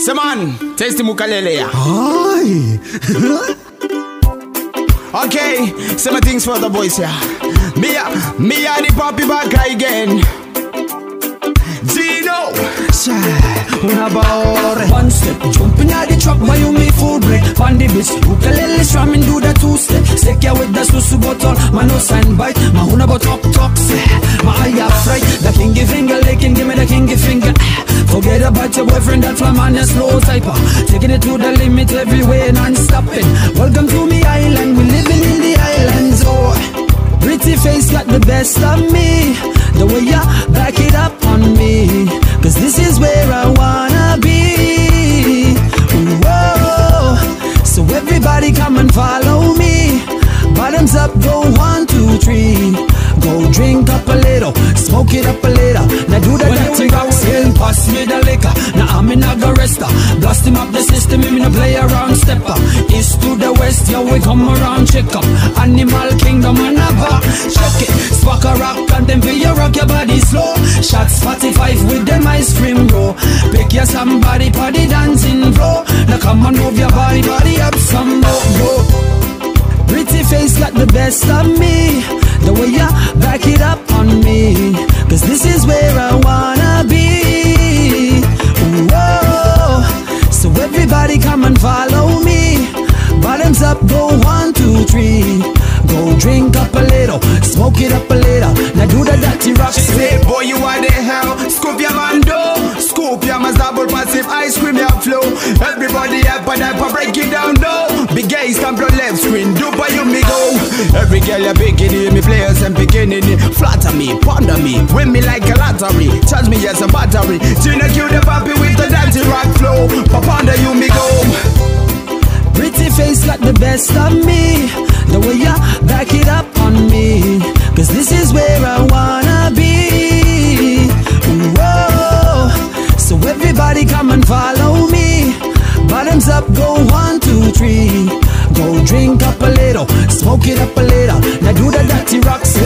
Say man, taste the mukalele ya. Aye. Okay, say my things for the boys here. Me a, me a the poppy back guy again. Jeeno. Shy, una bore. One step, jumping out the truck, buy you me food break. Find the bitch, ukulele strumming, do the two step. Stick ya with the susu bottle, my no sign bite. My huna but talk talk, say. My eye up fright, the kingy finger About your boyfriend, that fly man, a slow typer. Taking it to the limit everywhere, non-stopping. Welcome to me island, we living in the islands, oh. Pretty face got the best of me. The way you back it up on me. Cause this is where I wanna be. Whoa. Oh. So everybody come and follow me. Bottoms up, go one, stepper. East to the west, yo, we come around, check up. Animal kingdom and never check it. Spark a rock and then feel you rock your body slow. Shots 45 with them ice cream roll. Pick your somebody, party dancing flow. Now come on, move your body, body up some more. Go. Pretty face got the best of me. It up a little. Now do the dirty rock. She said, boy, you are the hell. Scoop your man do. Scoop your double passive ice cream your flow. Everybody up and up break it down though. Big guys come from left screen. Do by you me go. Every girl you bikini, me players and bikini. Flatter me, ponder me, win me like a lottery. Charge me as a battery. Gina kill the puppy with the dirty rock flow. But ponder you me go. Pretty face got the best of me. The way you back drink up a little, smoke it up a little. Now do the dirty rock, say.